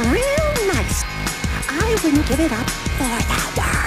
Real nice. I wouldn't give it up for the world.